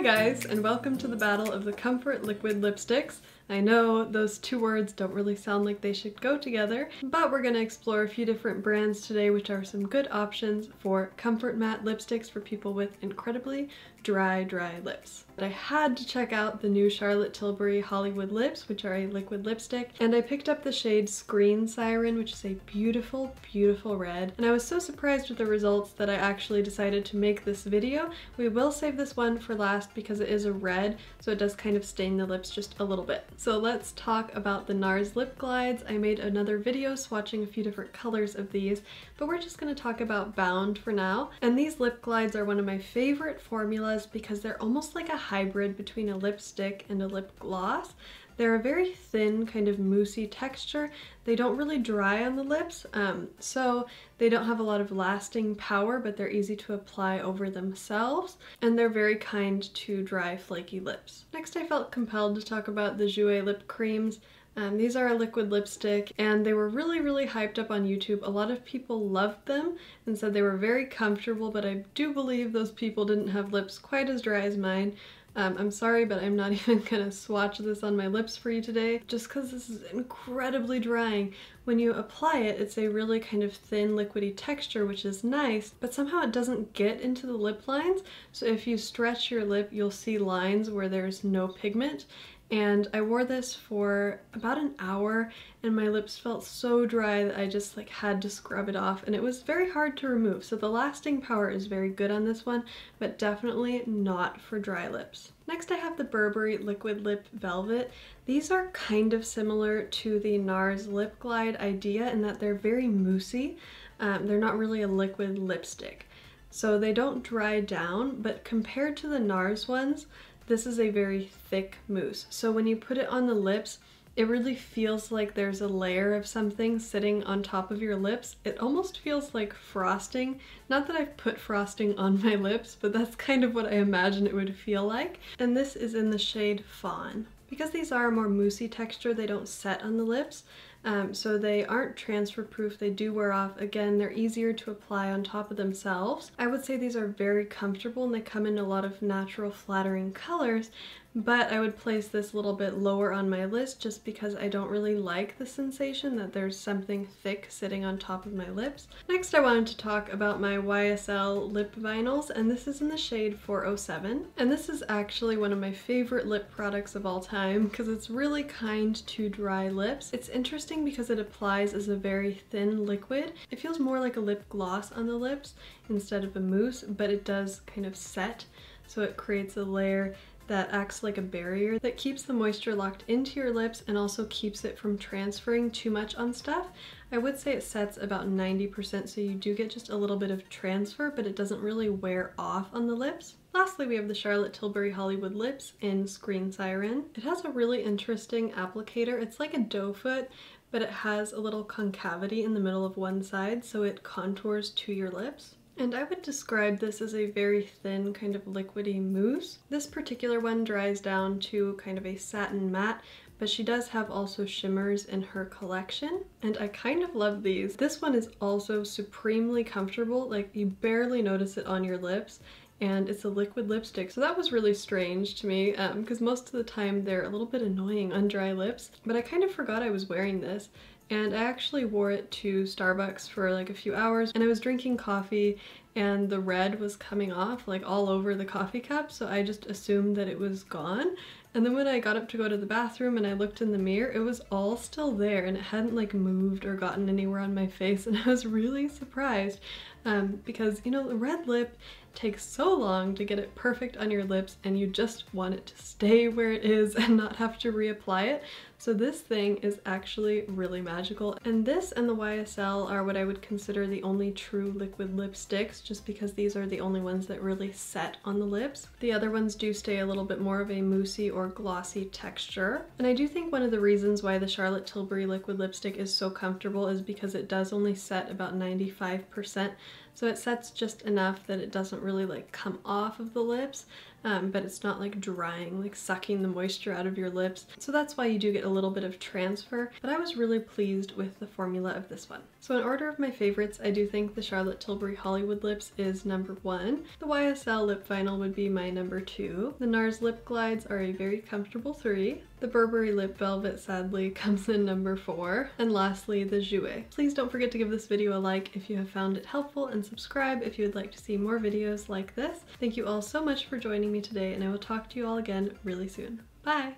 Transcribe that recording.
Hi guys, and welcome to the battle of the Comfort Liquid Lipsticks. I know those two words don't really sound like they should go together, but we're going to explore a few different brands today which are some good options for comfort matte lipsticks for people with incredibly dry, dry lips. But I had to check out the new Charlotte Tilbury Hollywood Lips, which are a liquid lipstick, and I picked up the shade Screen Siren, which is a beautiful, beautiful red, and I was so surprised with the results that I actually decided to make this video. We will save this one for last because it is a red, so it does kind of stain the lips just a little bit. So let's talk about the NARS Lip Glides. I made another video swatching a few different colors of these, but we're just going to talk about Bound for now. And these lip glides are one of my favorite formulas because they're almost like a hybrid between a lipstick and a lip gloss. They're a very thin kind of moussey texture. They don't really dry on the lips, um, so they don't have a lot of lasting power, but they're easy to apply over themselves, and they're very kind to dry, flaky lips. Next, I felt compelled to talk about the Jouer lip creams. Um, these are a liquid lipstick and they were really, really hyped up on YouTube. A lot of people loved them and said they were very comfortable, but I do believe those people didn't have lips quite as dry as mine. Um, I'm sorry, but I'm not even gonna swatch this on my lips for you today, just because this is incredibly drying. When you apply it, it's a really kind of thin, liquidy texture, which is nice, but somehow it doesn't get into the lip lines. So if you stretch your lip, you'll see lines where there's no pigment, and I wore this for about an hour and my lips felt so dry that I just like had to scrub it off and it was very hard to remove so the lasting power is very good on this one but definitely not for dry lips. Next I have the Burberry Liquid Lip Velvet. These are kind of similar to the NARS Lip Glide idea in that they're very moussey. Um, they're not really a liquid lipstick. So they don't dry down, but compared to the NARS ones, this is a very thick mousse. So when you put it on the lips, it really feels like there's a layer of something sitting on top of your lips. It almost feels like frosting. Not that I've put frosting on my lips, but that's kind of what I imagine it would feel like. And this is in the shade Fawn. Because these are a more moussey texture, they don't set on the lips, um, so they aren't transfer proof, they do wear off. Again, they're easier to apply on top of themselves. I would say these are very comfortable and they come in a lot of natural flattering colors, but I would place this a little bit lower on my list just because I don't really like the sensation that there's something thick sitting on top of my lips. Next I wanted to talk about my YSL lip vinyls and this is in the shade 407 and this is actually one of my favorite lip products of all time because it's really kind to dry lips. It's interesting because it applies as a very thin liquid. It feels more like a lip gloss on the lips instead of a mousse but it does kind of set so it creates a layer that acts like a barrier that keeps the moisture locked into your lips and also keeps it from transferring too much on stuff. I would say it sets about 90% so you do get just a little bit of transfer but it doesn't really wear off on the lips. Lastly, we have the Charlotte Tilbury Hollywood Lips in Screen Siren. It has a really interesting applicator. It's like a doe foot, but it has a little concavity in the middle of one side so it contours to your lips. And I would describe this as a very thin kind of liquidy mousse. This particular one dries down to kind of a satin matte, but she does have also shimmers in her collection and I kind of love these. This one is also supremely comfortable, like you barely notice it on your lips and it's a liquid lipstick. So that was really strange to me because um, most of the time they're a little bit annoying on dry lips, but I kind of forgot I was wearing this and I actually wore it to Starbucks for like a few hours and I was drinking coffee and the red was coming off like all over the coffee cup so I just assumed that it was gone and then when I got up to go to the bathroom and I looked in the mirror it was all still there and it hadn't like moved or gotten anywhere on my face and I was really surprised um, because you know the red lip takes so long to get it perfect on your lips and you just want it to stay where it is and not have to reapply it. So this thing is actually really magical. And this and the YSL are what I would consider the only true liquid lipsticks just because these are the only ones that really set on the lips. The other ones do stay a little bit more of a moussey or glossy texture. And I do think one of the reasons why the Charlotte Tilbury liquid lipstick is so comfortable is because it does only set about 95%. So it sets just enough that it doesn't really like come off of the lips, um, but it's not like drying, like sucking the moisture out of your lips. So that's why you do get a little bit of transfer, but I was really pleased with the formula of this one. So in order of my favorites, I do think the Charlotte Tilbury Hollywood Lips is number one. The YSL Lip Vinyl would be my number two. The NARS Lip Glides are a very comfortable three. The Burberry Lip Velvet sadly comes in number four. And lastly, the Jouer. Please don't forget to give this video a like if you have found it helpful and subscribe if you would like to see more videos like this. Thank you all so much for joining me today and I will talk to you all again really soon. Bye!